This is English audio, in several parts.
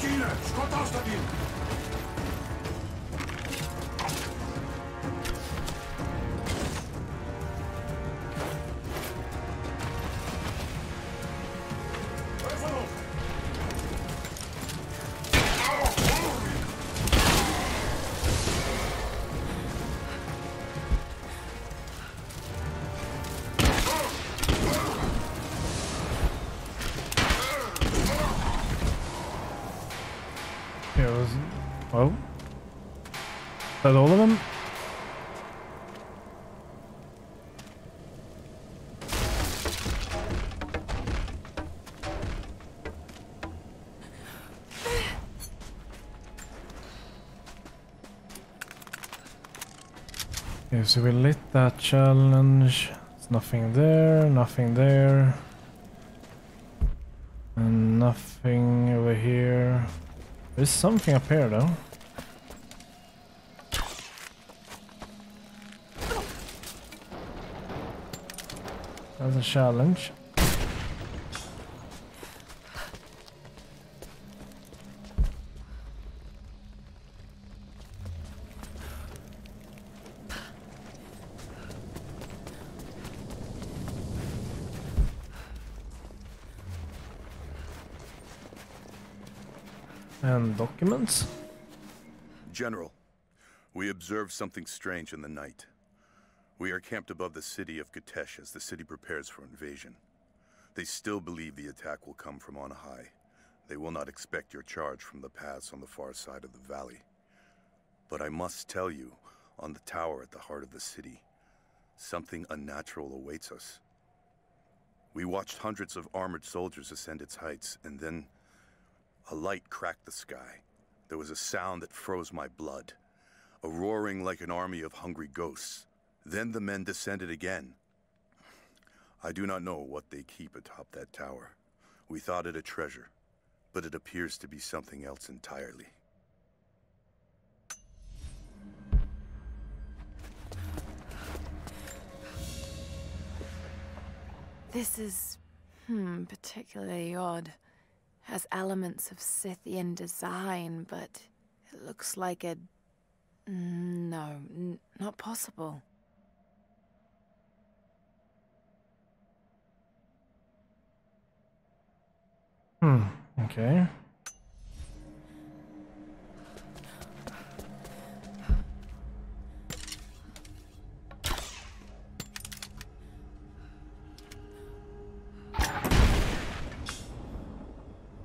Maschine! Schrott ausstabilen! That all of them? Okay, so we lit that challenge. There's nothing there, nothing there. And nothing over here. There's something up here though. That's a challenge. And documents. General, we observed something strange in the night. We are camped above the city of Kitezh as the city prepares for invasion. They still believe the attack will come from on high. They will not expect your charge from the pass on the far side of the valley. But I must tell you, on the tower at the heart of the city, something unnatural awaits us. We watched hundreds of armored soldiers ascend its heights, and then a light cracked the sky. There was a sound that froze my blood. A roaring like an army of hungry ghosts. Then the men descended again. I do not know what they keep atop that tower. We thought it a treasure, but it appears to be something else entirely. This is, hmm, particularly odd. Has elements of Scythian design, but it looks like a. No, not possible. Hmm, okay.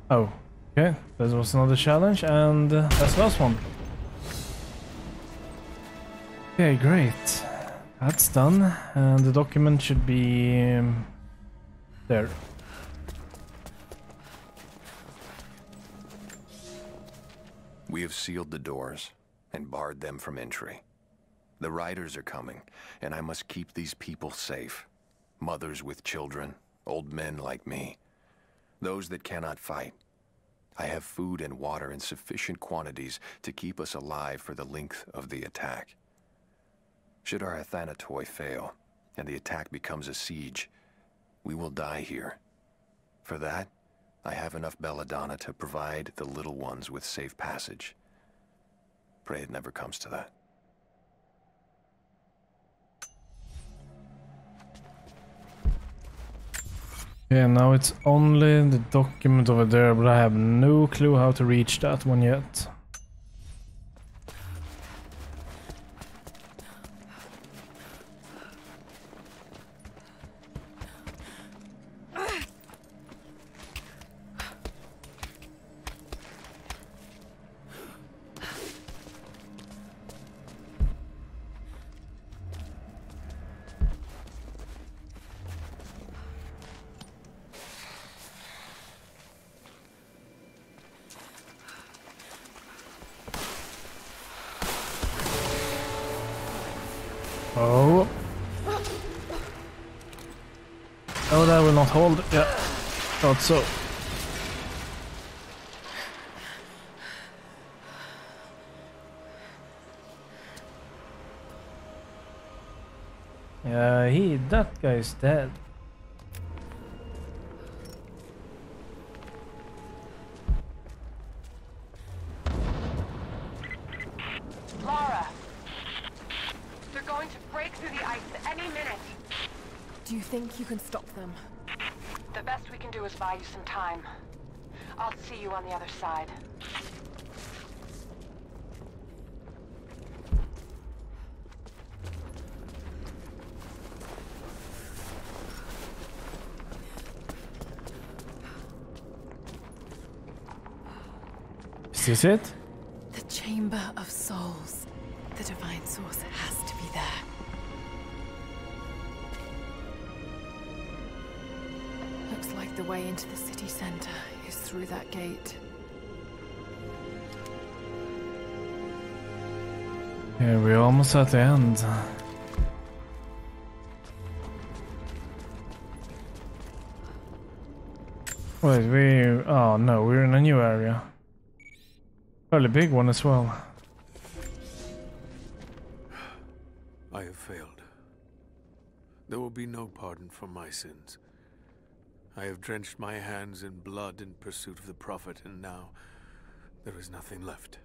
Oh, okay. That was another challenge, and uh, that's the last one. Okay, great. That's done, and the document should be um, there. Sealed the doors and barred them from entry. The riders are coming, and I must keep these people safe. Mothers with children, old men like me. Those that cannot fight. I have food and water in sufficient quantities to keep us alive for the length of the attack. Should our Athanatoi fail, and the attack becomes a siege, we will die here. For that, I have enough belladonna to provide the little ones with safe passage. Pray it never comes to that. Yeah, now it's only the document over there, but I have no clue how to reach that one yet. Oh. Oh, that will not hold. Yeah, thought so. Yeah, he, that guy's dead. Do you think you can stop them? The best we can do is buy you some time. I'll see you on the other side. Is this it? The Chamber of Souls. The Divine Source has to be there. The way into the city center is through that gate. Yeah, we're almost at the end. Wait, we... Oh no, we're in a new area. Fairly big one as well. I have failed. There will be no pardon for my sins. I have drenched my hands in blood in pursuit of the Prophet, and now there is nothing left.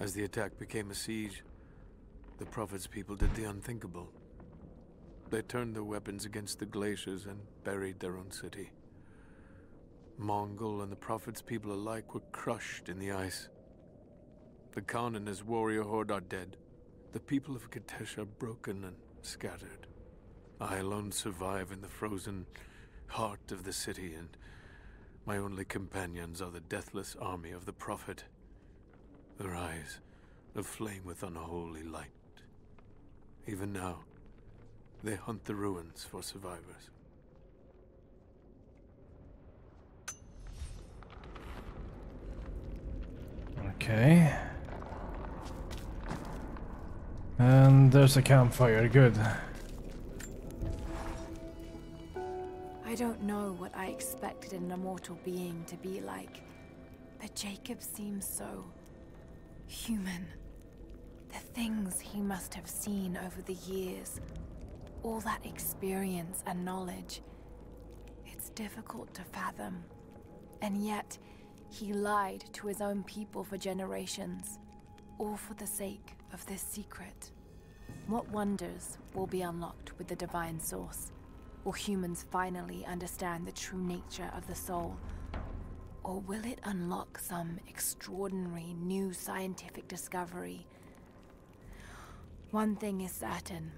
As the attack became a siege, the Prophet's people did the unthinkable. They turned their weapons against the glaciers and buried their own city. Mongol and the Prophet's people alike were crushed in the ice. The Khan and his warrior horde are dead. The people of Kitezh are broken and scattered. I alone survive in the frozen heart of the city, and my only companions are the deathless army of the Prophet. Their eyes aflame with unholy light. Even now, they hunt the ruins for survivors. Okay. And there's a campfire, good. I don't know what I expected an immortal being to be like, but Jacob seems so human. The things he must have seen over the years, all that experience and knowledge, it's difficult to fathom. And yet, he lied to his own people for generations, all for the sake of this secret. What wonders will be unlocked with the Divine Source? Will humans finally understand the true nature of the soul? Or will it unlock some extraordinary new scientific discovery? One thing is certain.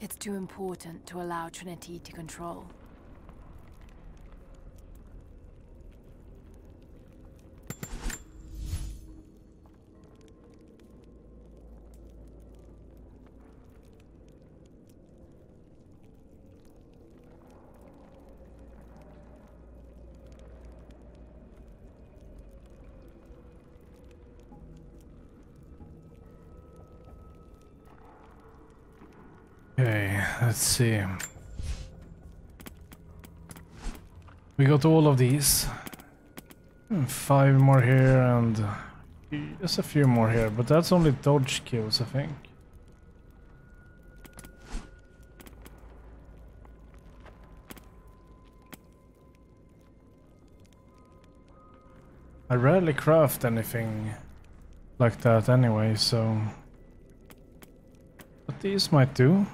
It's too important to allow Trinity to control. Okay, let's see. We got all of these. Hmm, Five more here and just a few more here, but that's only dodge kills, I think. I rarely craft anything like that anyway, so... But these might do.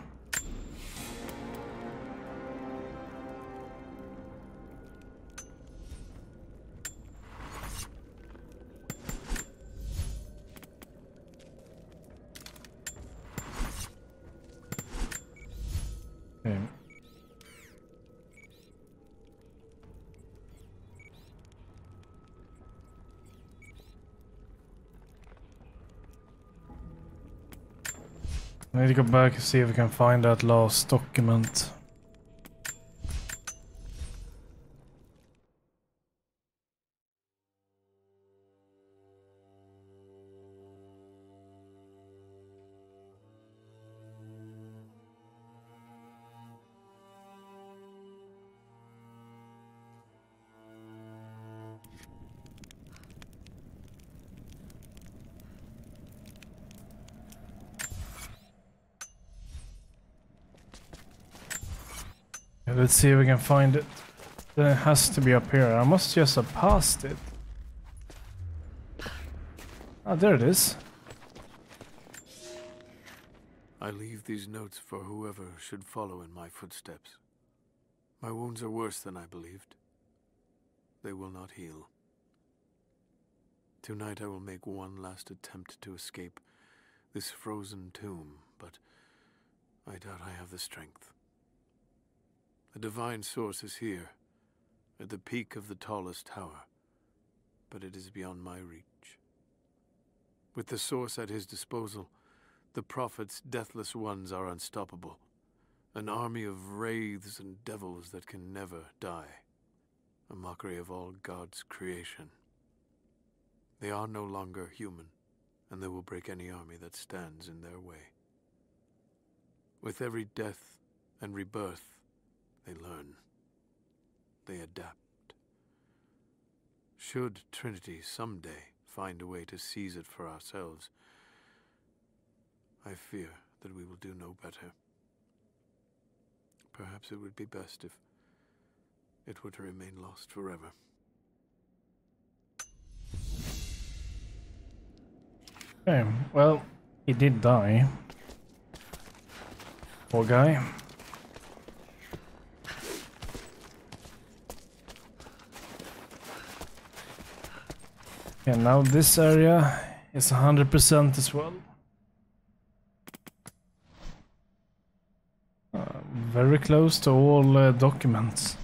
I need to go back and see if we can find that last document. Let's see if we can find it. Then it has to be up here. I must just have passed it. Ah, there it is. I leave these notes for whoever should follow in my footsteps. My wounds are worse than I believed. They will not heal. Tonight I will make one last attempt to escape this frozen tomb, but I doubt I have the strength. The divine source is here, at the peak of the tallest tower, but it is beyond my reach. With the source at his disposal, the Prophet's deathless ones are unstoppable. An army of wraiths and devils that can never die. A mockery of all God's creation. They are no longer human, and they will break any army that stands in their way. With every death and rebirth, they learn. They adapt. Should Trinity someday find a way to seize it for ourselves, I fear that we will do no better. Perhaps it would be best if it were to remain lost forever. Okay, well, he did die. Poor guy. And now this area is 100% as well. Uh, very close to all uh, documents.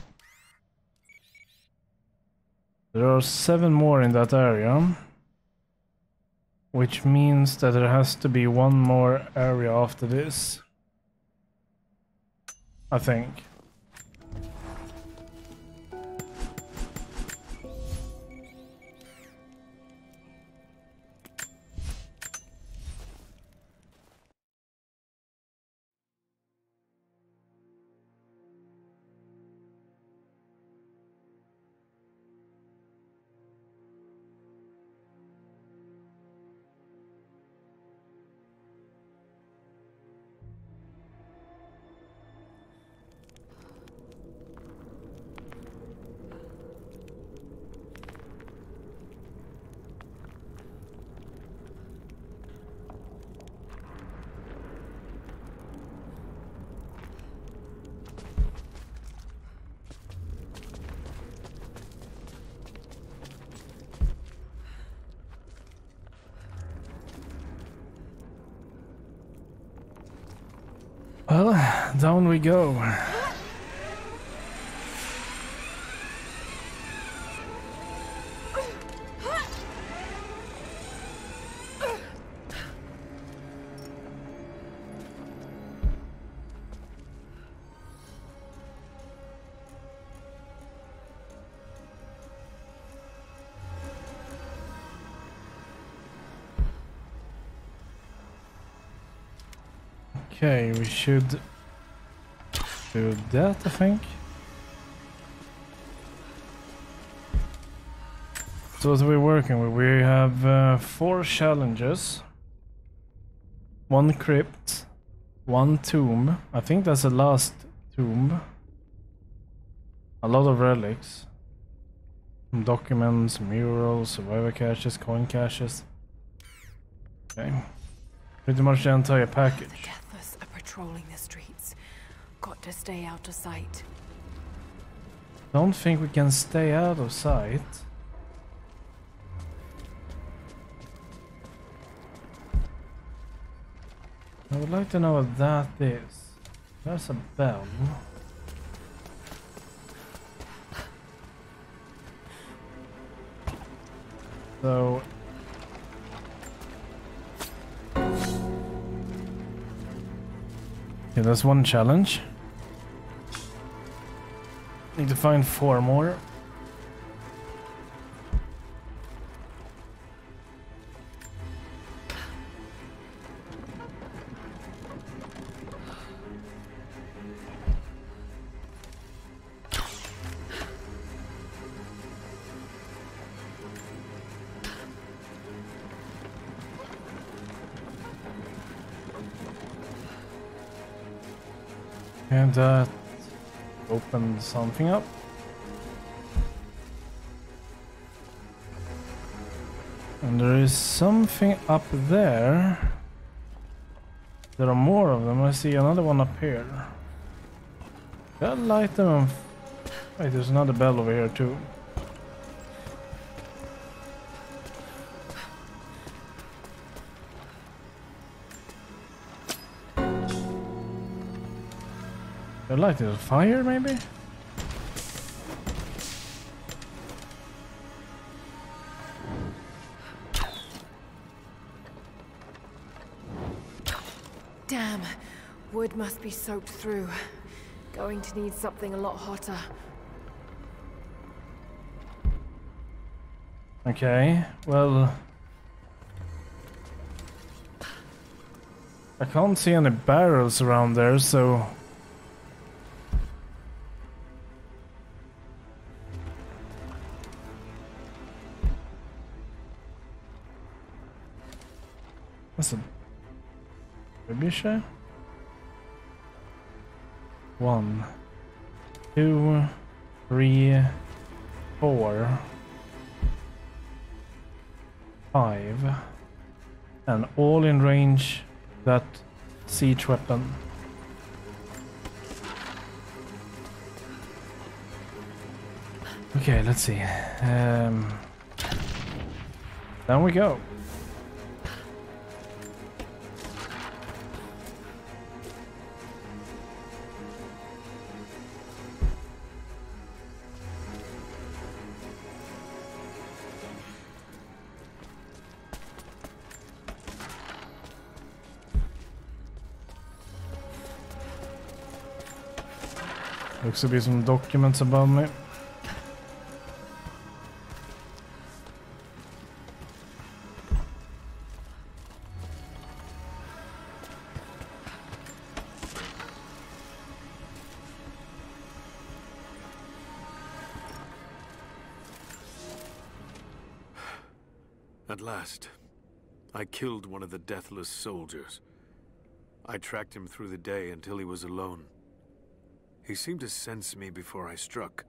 There are seven more in that area. Which means that there has to be one more area after this. I think. Well, down we go. Okay, we should do that, I think. So what are we working with? We have uh, four challenges. One crypt. One tomb. I think that's the last tomb. A lot of relics. Documents, murals, survivor caches, coin caches. Okay. Pretty much the entire package. Patrolling the streets. Got to stay out of sight. Don't think we can stay out of sight. I would like to know what that is. There's a bell. So... Yeah, that's one challenge. Need to find four more. That uh, opened something up. And there is something up there. There are more of them. I see another one up here. Gotta light them. Wait, there's another bell over here too. I light it on fire, maybe? Damn. Wood must be soaked through. Going to need something a lot hotter. Okay, well... I can't see any barrels around there, so... One, two, three, four, five, and all in range that siege weapon. Okay, let's see. Um, down we go. Looks to be some documents above me. At last, I killed one of the deathless soldiers. I tracked him through the day until he was alone. He seemed to sense me before I struck,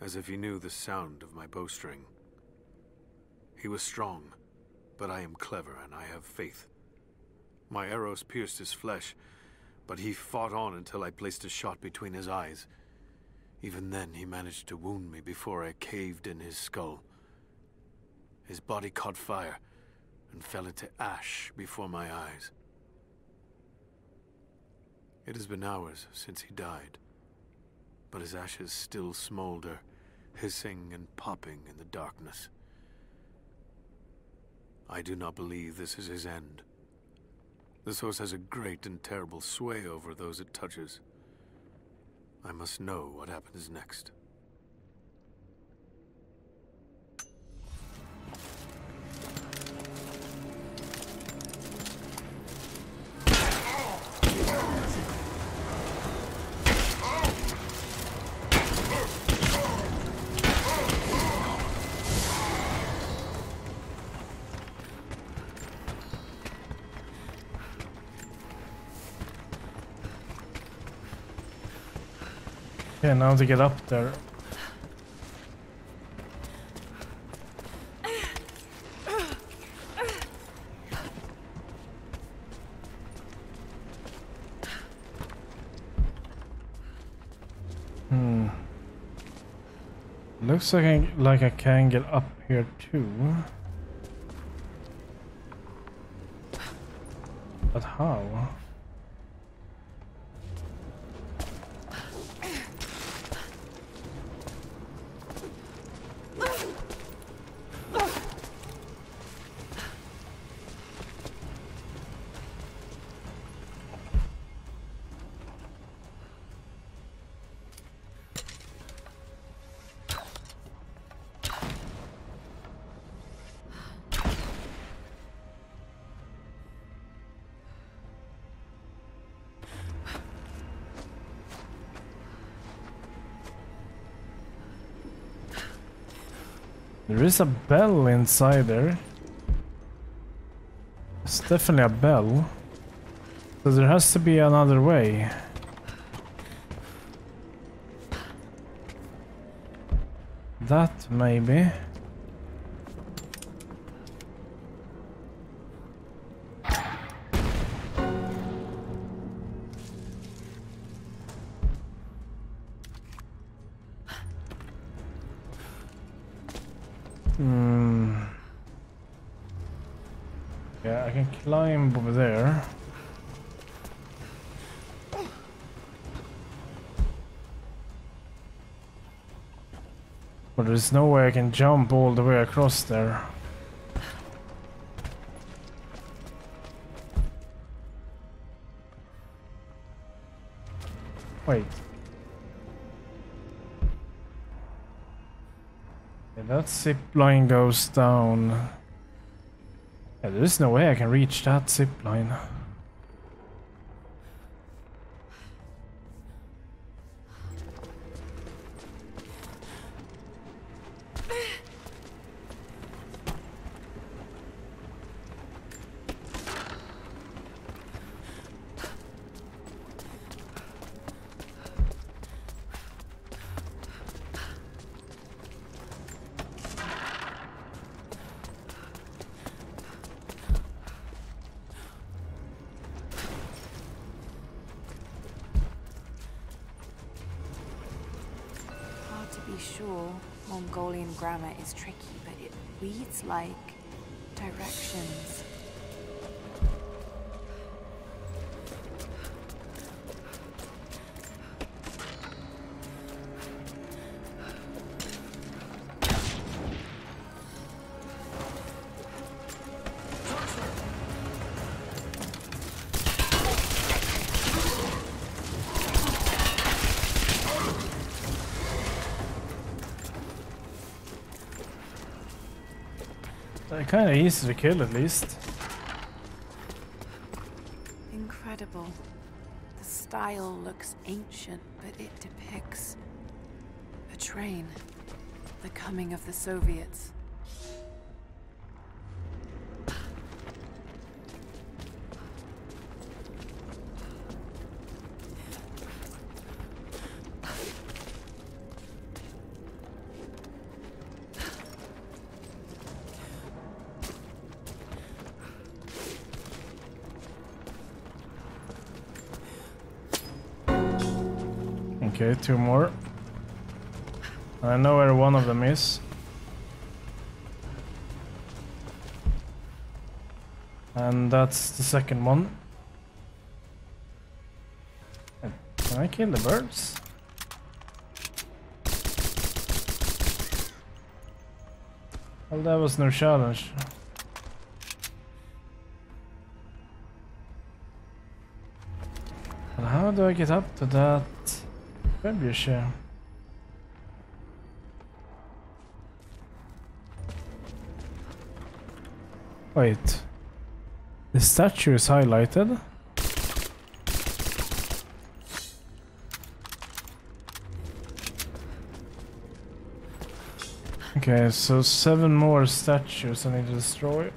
as if he knew the sound of my bowstring. He was strong, but I am clever and I have faith. My arrows pierced his flesh, but he fought on until I placed a shot between his eyes. Even then, he managed to wound me before I caved in his skull. His body caught fire and fell into ash before my eyes. It has been hours since he died, but his ashes still smolder, hissing and popping in the darkness. I do not believe this is his end. The source has a great and terrible sway over those it touches. I must know what happens next. Okay, now to get up there. Hmm. Looks like I, like I can get up here too. But how? There is a bell inside there. It's definitely a bell. So there has to be another way. That maybe. There's no way I can jump all the way across there. Wait. That zip line goes down. Yeah, there's no way I can reach that zip line. Is tricky, but it reads like directions. They're kind of easy to kill at least. Incredible. The style looks ancient, but it depicts a train. The coming of the Soviets. Okay, two more. I know where one of them is. And that's the second one. Can I kill the birds? Well, that was no challenge. But how do I get up to that trebuchet? Wait. The statue is highlighted. Okay, so seven more statues I need to destroy.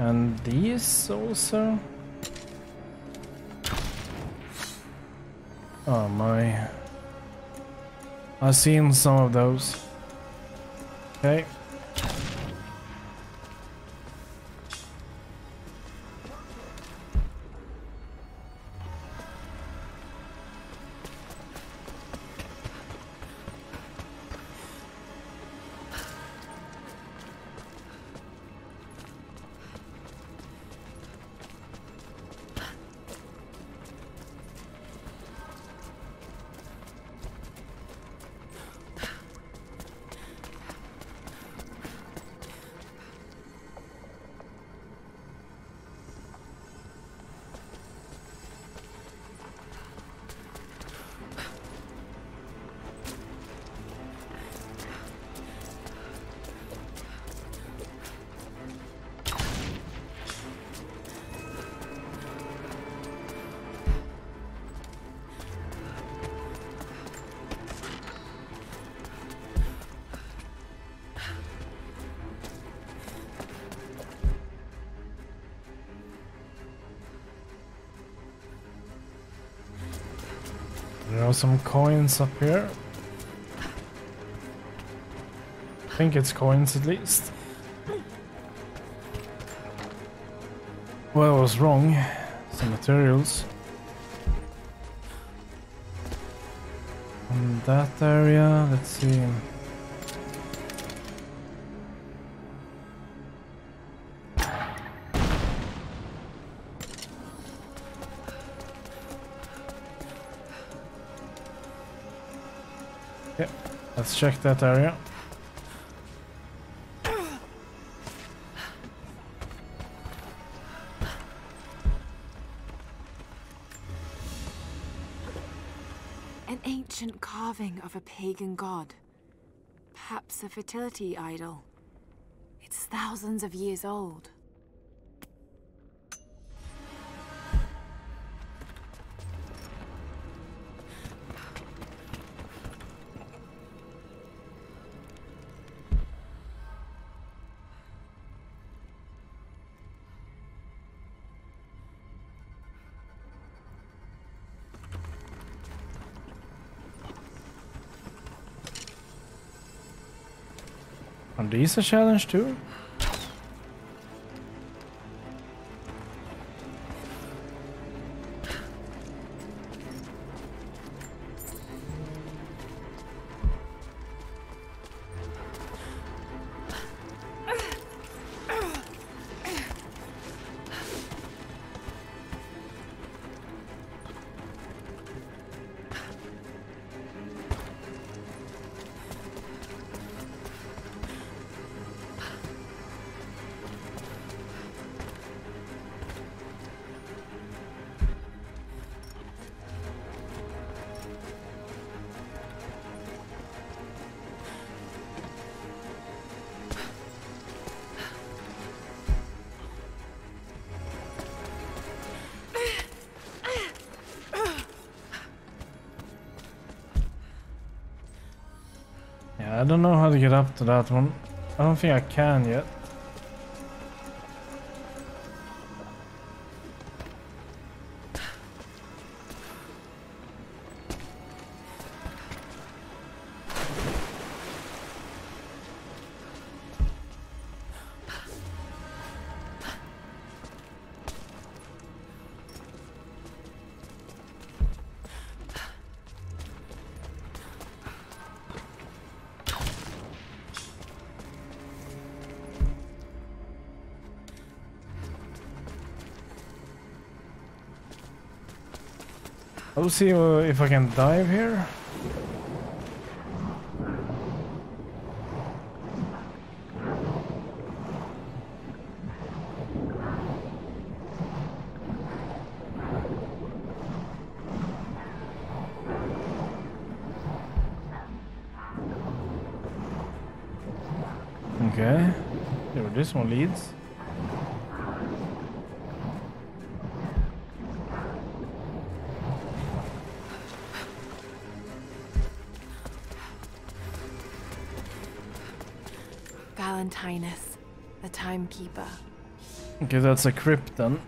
And these also? Oh my. I've seen some of those. Okay. Some coins up here. I think it's coins at least. Well, I was wrong. Some materials. In that area, let's see. Yep, let's check that area. An ancient carving of a pagan god. Perhaps a fertility idol. It's thousands of years old. Are these a challenge too? I don't know how to get up to that one. I don't think I can yet. See uh, if I can dive here. Okay. See where this one leads. Valentinus, the timekeeper. Okay, that's a crypt then.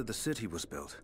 After the city was built,